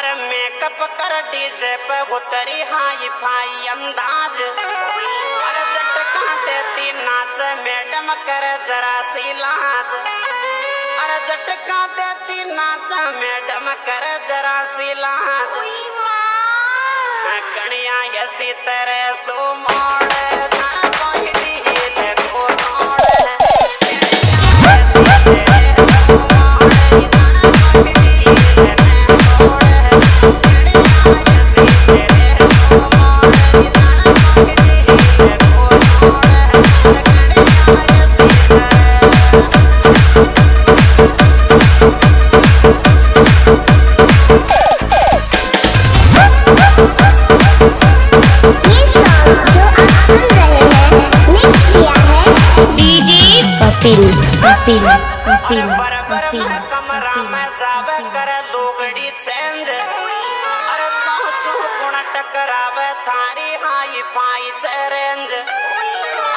अरे मेकअप कर डीजे पे उतरी हाई फाई अंदाज। अरे झटका देती नाच, मैडम कर जरा सी लाज। अरे झटका देती नाच, मैडम कर जरा सी लाज। कणिया ऐसी तरह सो कपिल कपिल कपिल कपिल टकरावे थारी हाई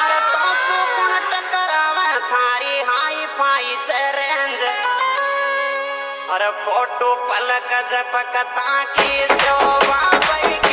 अरे तो तू टकरावे थारी हाई अरे फ़ोटो पलक झपकता की जो बाबई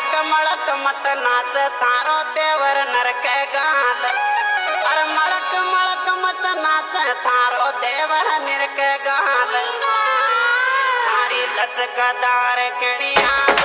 मलक मलक मत नाच, तारो देवर नरक गाल। अरे मलक मलक मत नाच, तारो देवर नरक गाल। तारी लचकदार कड़िया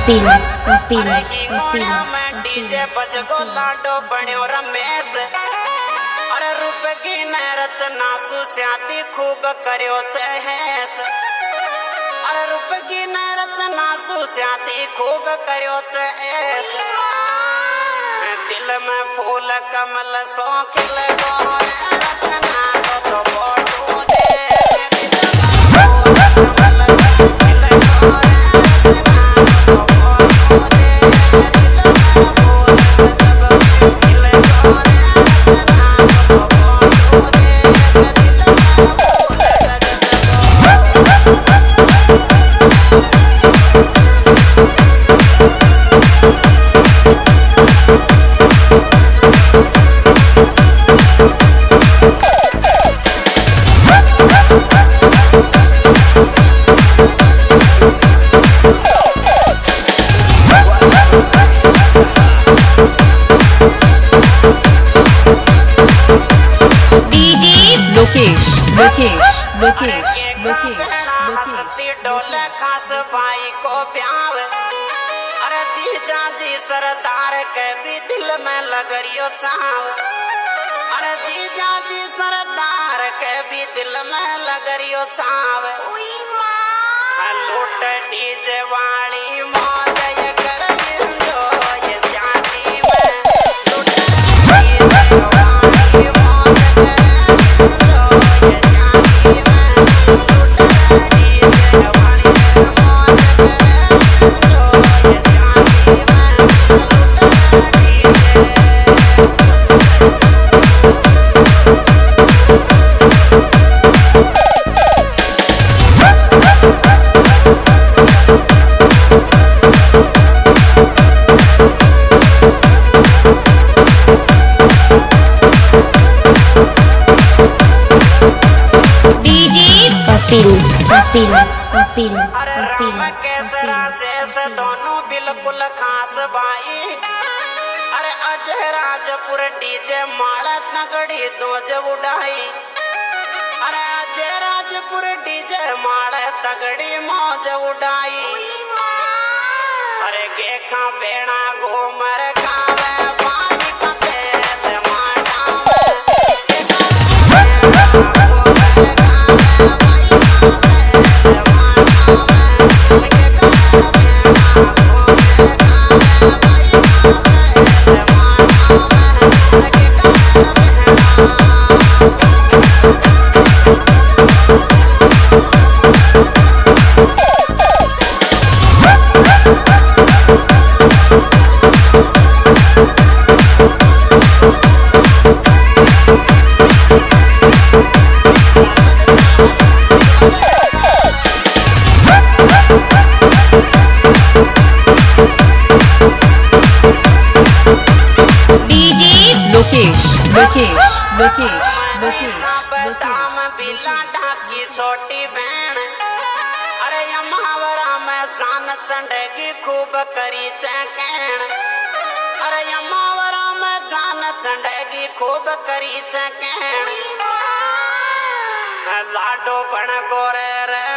कपिल कपिल कपिल डीजे बज गो लाडो बण्यो रमेश। अरे रूप की न रचना सुस्याती खूब करियो चहेस। अरे रूप की न रचना सुस्याती खूब करियो चहेस। दिल में फूल कमल सो खिल गो लोकेश लोकेश के लोकेश लोकेश डोले खास भाई को प्याव अरे जीजा जी सरदार के भी दिल में लगरियो छाव। अरे जीजा जी सरदार के भी दिल में लगरियो छाव। लूट डीजे वाली मौज कपिल कपिल कपिल दोनों बिल्कुल खास बाई। अरे अजय राजपुर डीजे मालत नगड़ी दोज उड़ाई। अरे अजय राजपुर डीजे मालत तगड़ी मौज उड़ाई। अरे गेखा बेड़ा घूमर गावे लोकेश दाम बिला ढाकी छोटी बहन अरे यमावरा मैं जान चंडेगी खूब करी चैकैन अरे यमावरा मैं जान चंडेगी खूब करी चैकैन लाडो बन गोरे रे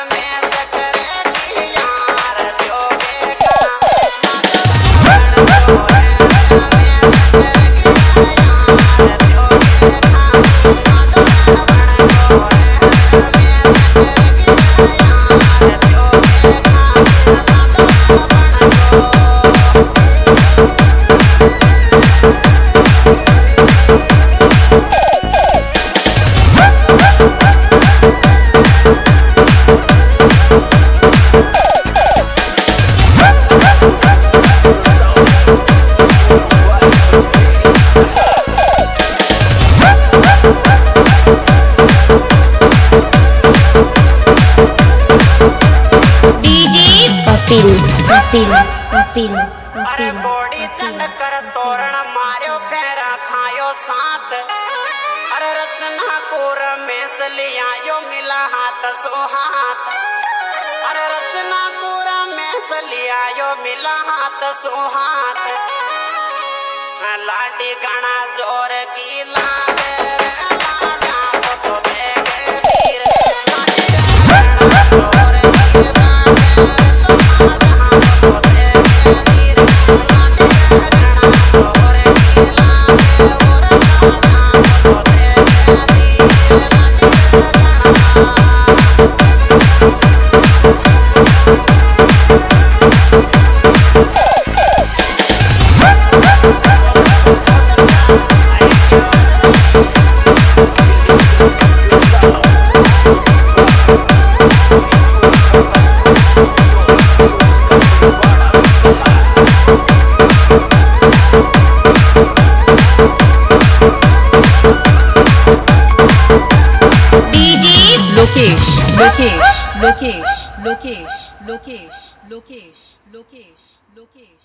कपिल कपिल अरे कपिल बोड़ी चंड कर तोरण मारियो फेरा खायो साथ। अरे रचना कोर में सलियायो मिला हाथ सो हाथ अरे रचना कोर में सलियायो मिला हाथ सो हाथ लाडी गणा ज़ोर की लागे Lokesh, Lokesh, Lokesh, Lokesh, Lokesh, Lokesh, Lokesh, Lokesh,